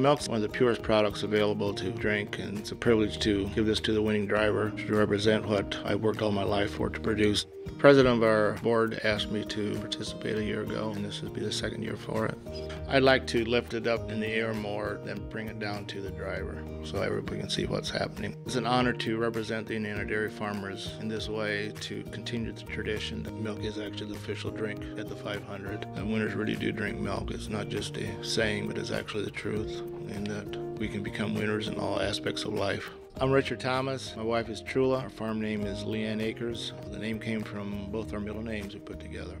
Milk's one of the purest products available to drink, and it's a privilege to give this to the winning driver to represent what I worked all my life for to produce. The president of our board asked me to participate a year ago, and this would be the second year for it. I'd like to lift it up in the air more than bring it down to the driver so everybody can see what's happening. It's an honor to represent the Indiana dairy farmers in this way to continue the tradition that milk is actually the official drink at the 500. And winners really do drink milk. It's not just a saying, but it's actually the truth, and that we can become winners in all aspects of life. I'm Richard Thomas. My wife is Trula. Our farm name is Leanne Acres. The name came from both our middle names we put together.